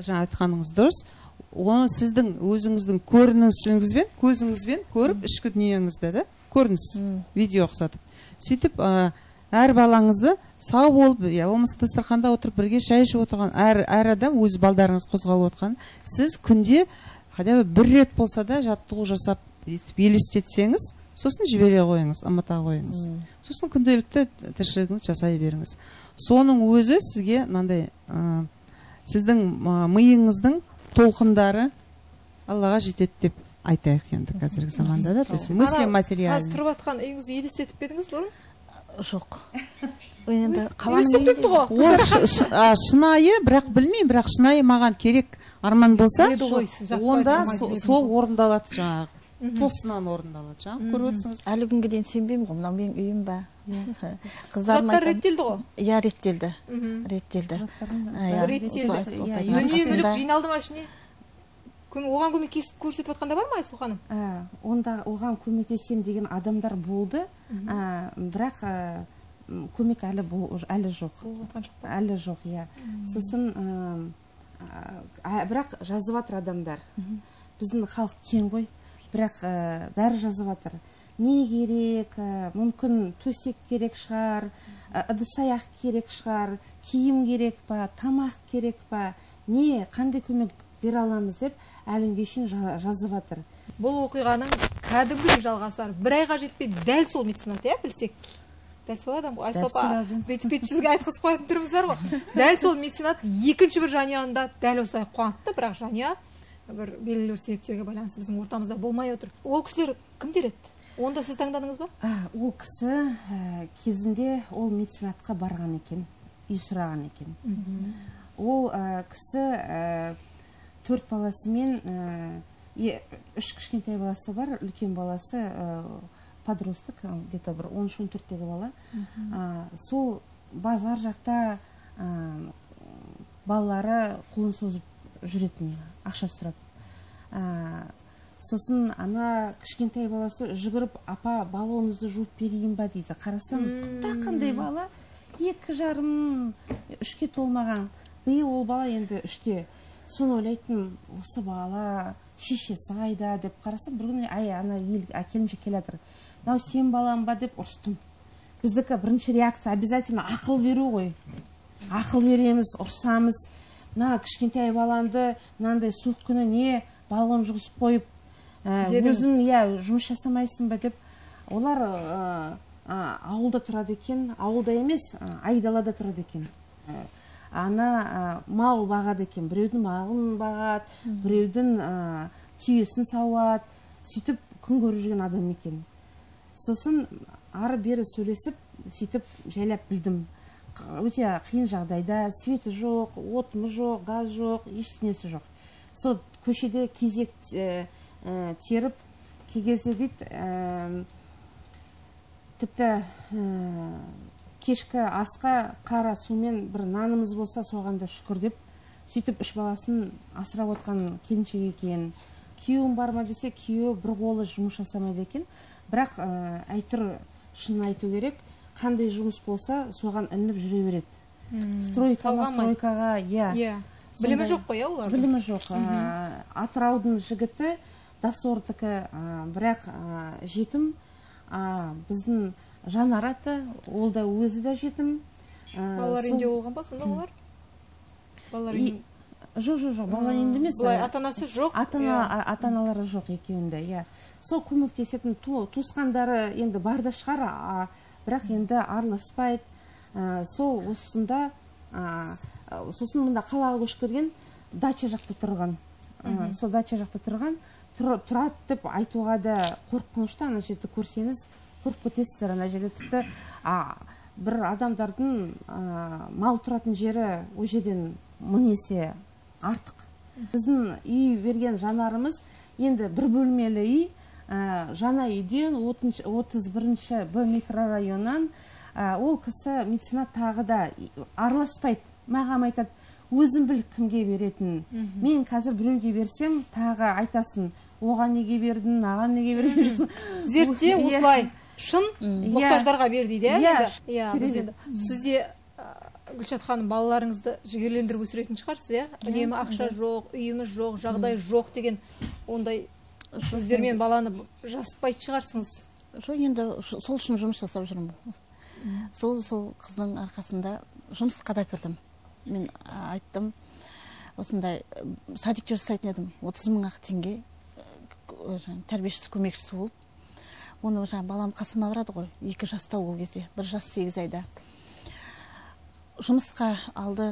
жаңа айтқаныңыз дұрыс. Оны сіздің өзіңіздің көрінісіңізбен көзіңізбен көріп ішкі дүниеңізді да көрініс видео ұқсатып. Сөйтіп ә, әр балаңызды сау болып я болмаса дастарханда отырып бірге шай ішіп отырған әр, әр адам өз балдарыңыз қозғалып отқан. Сіз күнде хотя бы бір рет болса да жаттығу жасап елестетсеңіз сосын жібере қойыңыз ұмыта қойыңыз. Сосын күнделікті тіршілігіңізді жасай беріңіз. Соның өзі сізге мынандай ә, сіздің миыңыздың толқындары аллаға жетеді деп айтайық енді қазіргі заманда да. То есть мысли материальный
қазір тұрып жатқан үйіңізді елестетіп пе едіңіз бұрын?
Жоқ. Енді
ол шынайы бірақ білмеймін бірақ шынайы маған керек арман болса онда сол орындалады жаңағы. Тосыннан орындалады жаңағы көріп отырсыңыз
әлі күнге дейін сенбеймін ғой мынау менің үйім ба?
Құжаттар реттелді ғой?
Иә реттелді. Реттелді.
Реттелді. дүние мүлік жиналды ма ішіне? Оған көмек көрсетіп жатқандар бар ма айсұлу ханым?
Онда оған көмектесемін деген адамдар болды. Бірақ көмек әлі әлі жоқ. Әлі жоқ иә. Сосын бірақ жазып жатыр адамдар. Біздің халық кең ғой. Бірақ бәрі жазып жатыр. Не керек мүмкін төсек керек шығар ыдыс аяқ керек шығар киім керек па тамақ керек па? Не қандай көмек бере аламыз деп әлі күнге шейін жазып жатыр
бұл оқиғаның кәдімгідей жалғасы бар. Бір айға жетпей дәл сол медицинат иә білсек дәл сол адам ғой. Айсұлу апа бүйтіп бүйтіп сізге айтқызып қоятын түріміз бар ғой. Дәл сол медицинат екінші бір жанұяны да дәл осылай қуантты. Бірақ жанұя бір белгілі бір себептерге байланысты біздің ортамызда болмай отыр. Ол кісілер кімдер еді? Оны да сіз таңдадыңыз ба?
Ол кісі кезінде ол медицинатқа барған екен үй сұраған екен. Ол кісі төрт баласымен үш кішкентай баласы бар үлкен баласы подросток где то бір он үш он төрттегі бала сол базар жақта балалары қолын созып жүретін ақша сұрап. Сосын ана кішкентай баласы жүгіріп апа баллоныңызды жуып берейін ба? дейді. Қарасам құтта қандай бала? Екі жарым үшке толмаған. Биыл ол бала енді үште. Соны ойлайтынмын осы бала шешесі қайда деп қарасам бір күні әй ана келіншек келе жатыр. Мынау сен балаң ба? деп ұрыстым. Біздікі бірінші реакция обязательно ақыл беру ғой. Ақыл береміз ұрсамыз. Мына кішкентай балаңды мынандай суық күні не балғын жұғысып қойып өзің иә жұмыс жасамайсың ба? деп. Олар ауылда тұрады екен. Ауылда емес айдалада тұрады екен. Ана мал бағады екен. Біреудің малын бағады біреудің түйесін сауады. Сөйтіп күн көріп жүрген адам екен. Сосын ары бері сөйлесіп сөйтіп жайлап білдім. Өте қиын жағдайда светі жоқ отыны жоқ газ жоқ ештеңесі жоқ. Сол көшеде кезек теріп кей кезде дейді тіпті кешкі асқа қара сумен бір нанымыз болса соған да шүкір деп сөйтіп үш баласын асырап отқан келіншек екен. Күйеуің бар ма десе күйеуі бір қолы жұмыс жасамайды екен. Бірақ әйтір шынын айту керек қандай жұмыс болса соған ілініп жүре береді. Стройка стройкаға иә.
Иә. Білімі жоқ қой иә олардың?
Білімі жоқ атыраудың жігіті досордікі бірақ жетім біздің жанар аты ол да өзі да жетім. А,
балалар үйінде болған ба сонда олар? Балалар үйінде
жоқ жоқ жоқ бала үйінде емес
былай
а,
ата анасы жоқ?
ата ана
иә.
ата аналары жоқ екеуінде иә. Сол көмектесетін ту- туысқандары енді бар да шығар бірақ енді араласпайды. Ә, сол осында сосын мында қалаға көшіп келген дача жақта тұрған. Ә, сол дача жақта тұрған тұр- тұрады деп айтуға да қорқынышты ана жерді көрсеңіз. Қорқып кетесіздер ана жерде тіпті а, бір адамдардың мал тұратын жері ол жерден мың есе артық. Біздің үй берген жанарымыз енді бір бөлмелі үй ә, жаңа үйден отыз- отыз бірінші б микрорайоннан ә, ол кісі меценат тағы да араласпайды. Маған айтады өзің біл кімге беретінін мен қазір біреуге берсем тағы айтасың оған неге бердің маған неге берген жоқсың
зертте
Иә.
осылай. Шын
Иә.
мұқтаждарға бер дейді иә
Иә,
иә сізде гүлшат ханым балаларыңызды жігерлендіріп өсіретін шығарсыз иә? Үнемі ақша жоқ үйіміз жоқ жағдай жоқ деген ондай сөздермен баланы жасытпайтын шығарсыңыз.
Жоқ енді сол үшін жұмыс жасап жүрмін. Сол сол қыздың арқасында жұмысқа да кірдім. Мен айттым осындай садикте жасайтын едім. отыз мың ақ теңге тәрбиешісі көмекшісі болып. Оны жаңағы балам қасыма барады ғой. Екі жаста ол кезде. Бір жас сегіз айда. Жұмысқа алды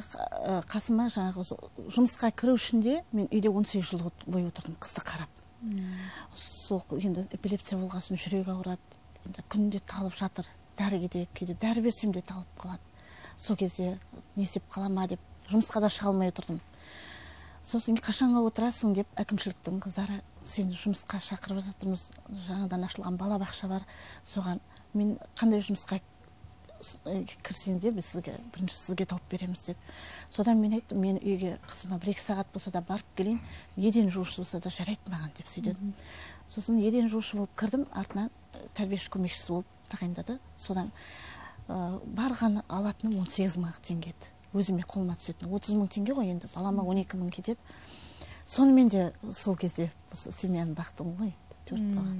қасыма жаңағы жұмысқа кіру үшін де мен үйде он сегіз жыл от- бойы отырдым қызды қарап. Сол енді эпилепсия болған соң жүрегі ауырады. Енді күнде талып жатыр. Дәріге де кейде дәрі берсем де талып қалады. Сол кезде не істеп қала ма деп. Жұмысқа да шыға алмай отырдым. Сосын қашанға отырасың деп әкімшіліктің қыздары сені жұмысқа шақырып жатырмыз жаңадан ашылған балабақша бар соған мен қандай жұмысқа э, кірсеңіз де біз сізге бірінші сізге тауып береміз деді содан мен айттым мен үйге қызыма бір екі сағат болса да барып келейін еден жуушы болса да жарайды маған деп сөйдедім сосын еден жуушы болып кірдім артынан э, тәрбиеші көмекшісі болып тағайындады. Содан ә, барған алатыным он сегіз мың теңге еді. Өзіме қолыма түсетін отыз мың теңге ғой енді балама он екі мың кетеді. Сонымен де сол кезде семьяны бақтым ғой төрт бала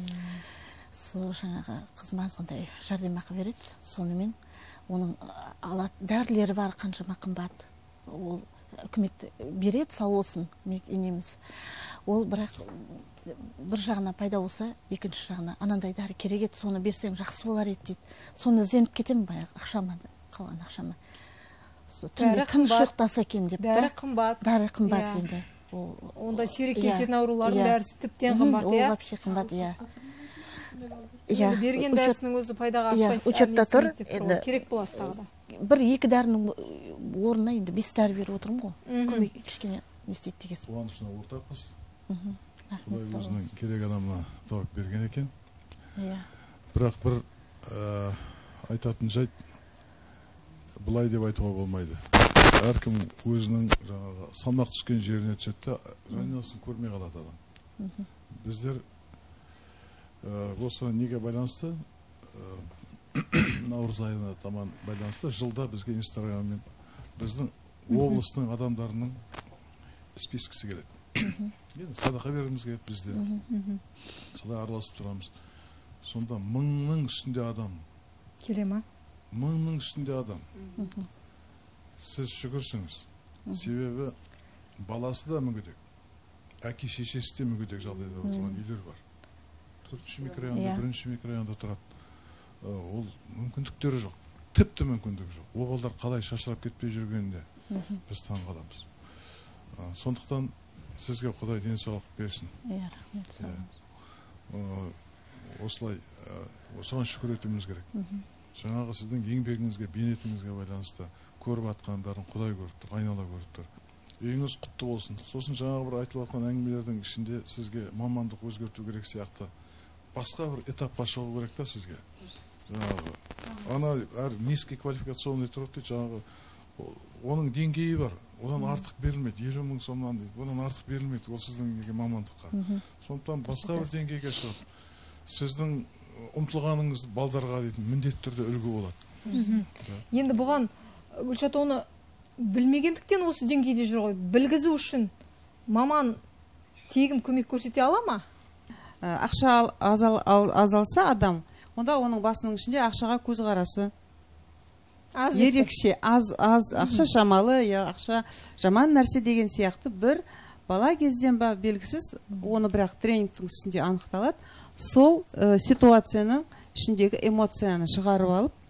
сол жаңағы қызыма сондай жәрдемақы береді сонымен оның алат дәрілері бар қаншама қымбат ол үкімет береді сау болсын неміз ол бірақ бір жағына пайда болса екінші жағына анандай дәрі керек еді соны берсең жақсы болар еді дейді. Соны ізденіп кетемін баяғы ақшама қалған ақшама. Ұйықтаса екен деп
дәрі қымбат.
Дәрі қымбат
Иә.
енді. Ол
онда сирек
Иә,
кездесетін аурулардың
иә.
дәрісі тіптен қымбат
ол
иә.
вообще қымбат иә.
Енді берген дәрісінің өзі пайдаға
иә,
аспайды
учетта
әр
тұр, енді-
керек болады тағы да.
бір екі дәрінің орнына енді бес дәрі беріп отырмын ғой. Көмек кішкене не істейді деген
қуанышына ортақпыз. Құдай өзінің керек адамына тауып берген екен.
Иә.
Бірақ бір ә, айтатын жайт былай деп айтуға болмайды. Әркім өзінің жаңағы салмақ түскен жеріне түседі да айналасын көрмей қалады адам. Біздер ә, осы неге байланысты? Ә, наурыз айына таман байланысты. Жылда бізге инстаграммен біздің облыстың адамдарының спискісі келеді. Енді садақа бергіміз келеді бізде. Солай араласып тұрамыз. Сонда мыңның үстінде адам
келе ма?
Мыңның үстінде адам. Сіз шүкірсіңіз себебі баласы да мүгедек. Әке шешесі де мүгедек жағдайда отырған үйлер бар. Төртінші микрорайонда
Иә.
бірінші микрорайонда тұрады. Ол мүмкіндіктері жоқ. Тіпті мүмкіндігі жоқ. Ол балалар қалай шашырап кетпей жүргеніне біз таң қаламыз. Ә, сондықтан сізге құдай денсаулық берсін.
Иә рахмет.
Иә. осылай осыған шүкір етуіміз керек. Жаңағы сіздің еңбегіңізге бейнетіңізге байланысты көріп жатқан бәрін құдай көріп тұр айнала көріп тұр. Үйіңіз құтты болсын. Сосын жаңағы бір айтылып жатқан әңгімелердің ішінде сізге мамандық өзгерту керек сияқты. Басқа бір этапқа шығу керек та сізге. Жаңағы ана әр низкий квалификационный труд дейді жаңағы оның деңгейі бар. Одан артық берілмейді. Елу мың сомнан дейді. Одан артық берілмейді ол сіздің неге мамандыққа. Сондықтан басқа бір деңгейге шығып сіздің ұмтылғаныңыз балдарға дейтін міндетті түрде үлгі болады.
Енді бұған гүлшат оны білмегендіктен осы деңгейде жүр ғой. Білгізу үшін маман тегін көмек көрсете ала ма?
Ақша аз ал- ал- аз алса адам онда оның басының ішінде ақшаға көзқарасы.
Аз
ерекше аз аз. Ақша шамалы я ақша жаман нәрсе деген сияқты. Бір бала кезден ба белгісіз оны бірақ тренингтің үстінде анықталады. Сол ә, ситуацияның ішіндегі эмоцияны шығарып алып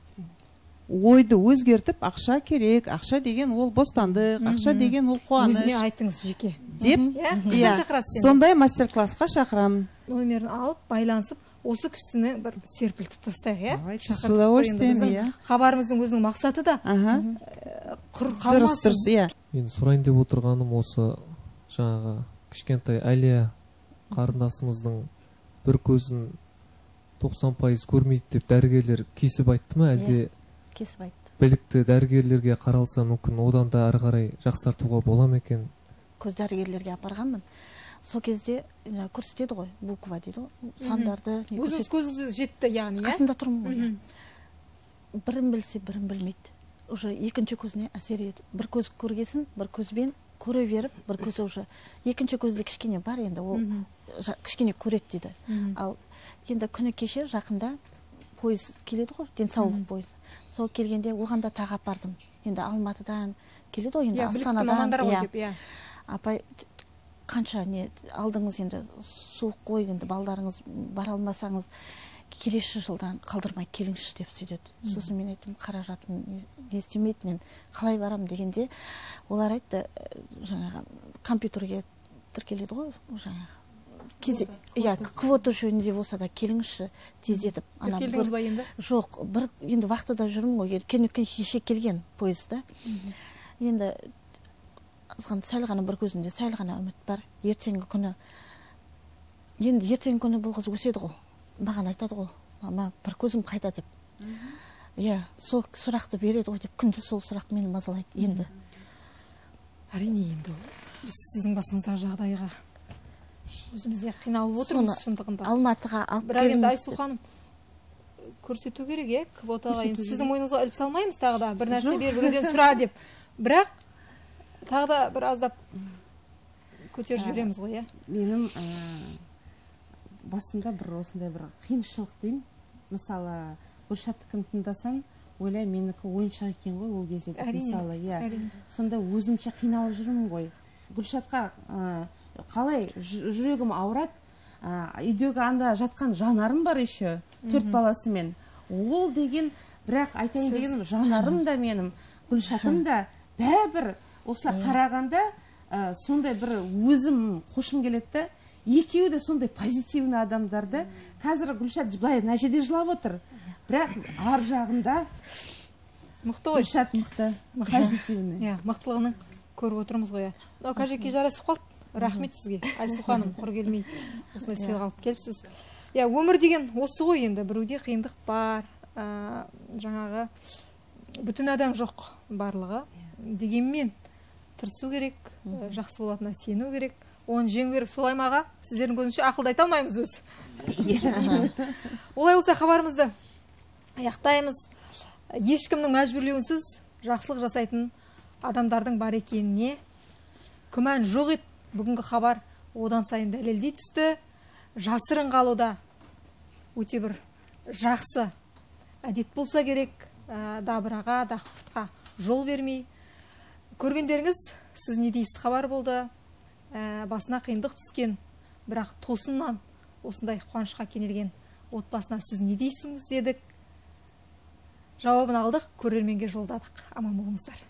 ойды өзгертіп ақша керек ақша деген ол бостандық ақша деген ол қуаныш
өзіне айтыңыз жеке.
Деп
иә
иә,
қашан шақырасыз енді
сондай мастер классқа шақырамын.
Номерін алып байланысып осы кісіні бір серпілтіп тастайық иә?
Давайте, с удовольствием, иә.
Хабарымыздың өзінің мақсаты да
аха.
құр
дұрыс
қалмасын.
дұрыс иә.
Мен сұрайын деп отырғаным осы жаңағы кішкентай әлия қарындасымыздың бір көзін 90 пайыз көрмейді деп дәрігерлер кесіп айтты ма әлде?
Кесіп айтты.
білікті дәрігерлерге қаралса мүмкін одан да ары қарай жақсартуға бола ма екен?
Көз дәрігерлерге апарғанмын. Сол кезде жаңағы көрсетеді ғой буква дейді ғой. Сандарды
өзіңіз көзіңіз жетті яғни иә?
Қасында тұрмын ғой
Мгм.
бірін білсе бірін білмейді. Уже екінші көзіне әсер етеді бір көз көргесін бір көзбен көре беріп бір көзі уже екінші көзде кішкене бар енді ол кішкене көреді дейді. Ал енді күні кеше жақында пойыз келеді ғой денсаулық пойызы. Сол келгенде оған да тағы апардым. Енді алматыдан келеді ғой енді
иә
астанадан иә.
иә.
Апай қанша не алдыңыз енді суық қой енді балдарыңыз бара алмасаңыз келесі жылдан қалдырмай келіңізші деп сөйтеді. Сосын мен айттым қаражатым не, істемейді мен қалай барамын дегенде олар айтты «Э, жаңағы компьютерге тіркеледі ғой жаңағы кезек иә квота жөнінде болса да келіңізші тездетіп ана
келдіңіз ба енді?
жоқ бір енді вахтада жүрмін ғой. Енді кеше келген пойызда енді азған сәл ғана бір көзінде сәл ғана үміт бар. Ертеңгі күні енді ертеңгі күні бұл қыз өседі ғой. Маған айтады ғой мама бір көзім қайда? деп. Иә сол сұрақты береді ғой деп. Күнде сол сұрақ мені мазалайды енді.
Әрине енді ол сіздің басыңыздағы жағдайға өзіміз де қиналып отырмыз шындығында.
Алматыға алып
бірақ енді айсу ханым көрсету керек иә квотаға енді сіздің мойныңызға іліп салмаймыз тағы да бір нәрсе бер біреуден сұра деп. Бірақ тағы да бір аздап көтеріп жібереміз ғой иә
менің ә, басында бір осындай бір қиыншылық деймін. Мысалы гүлшаттікін тыңдасаң ойлаймын менікі ойыншық екен ғой ол кезде деп мысалы иә. сонда өзімше қиналып жүрмін ғой. Гүлшатқа ә, қалай жүрегім ауырады ә, үйдегі анда жатқан жанарым бар еще төрт баласымен ол деген бірақ айтайын дегенім жанарым да менің гүлшатым да. Бәрібір осылай қарағанда ә, сондай бір өзім қошым келеді да. Екеуі де сондай позитивный адамдар да. Қазір гүлшат былай мына жерде жылап отыр. Бірақ ар жағында
мықты ғой.
гүлшат мықты позитивный.
Иә мықтылығын көріп отырмыз ғой. Иә мынау кажеке жарасып қалды. Рахмет сізге. Айсу ханым құр келмей. Осындай сыйлық алып келіпсіз. Иә өмір деген осы ғой енді. Біреуде қиындық бар ә, жаңағы бүтін адам жоқ барлығы. Дегенмен тырысу керек ә, жақсы болатынына сену керек. Оны жеңу керек. Солай ма аға сіздердің көзінше ақылды айта алмаймыз өзі олай болса хабарымызды аяқтаймыз. Ешкімнің мәжбүрлеуінсіз жақсылық жасайтын адамдардың бар екеніне күмән жоқ еді. Бүгінгі хабар одан сайын дәлелдей түсті. Жасырын қалуда өте бір жақсы әдет болса керек. Ә, дабыраға дақпыртқа жол бермей. Көргендеріңіз сіз не дейсіз? Хабар болды. Ә, басына қиындық түскен бірақ тосыннан осындай қуанышқа кенелген отбасына сіз не дейсіңіз дедік. Жауабын алдық көрерменге жолдадық. Аман болыңыздар.